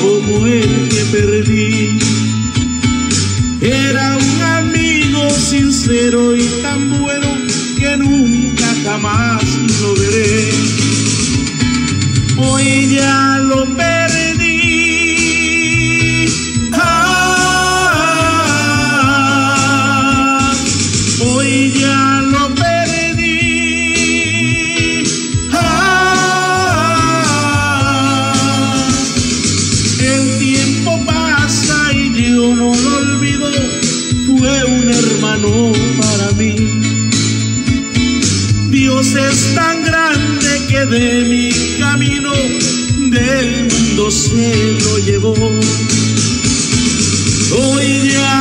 como el que perdí. Era un amigo sincero y tan bueno que nunca jamás lo veré. Hoy ya lo perdí. Ah, hoy ya Es tan grande que de mi camino del mundo se lo llevó. Hoy ya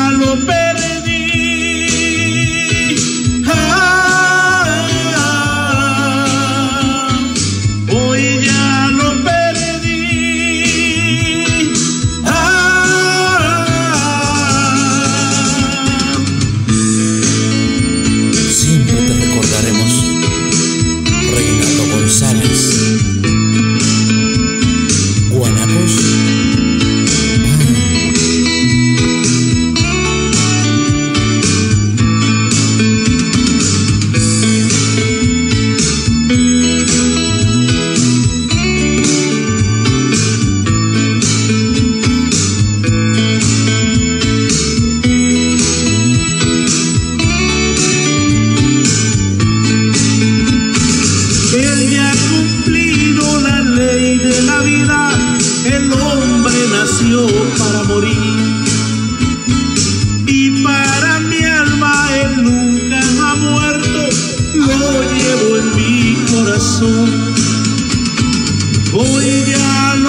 corazón. Hoy ya no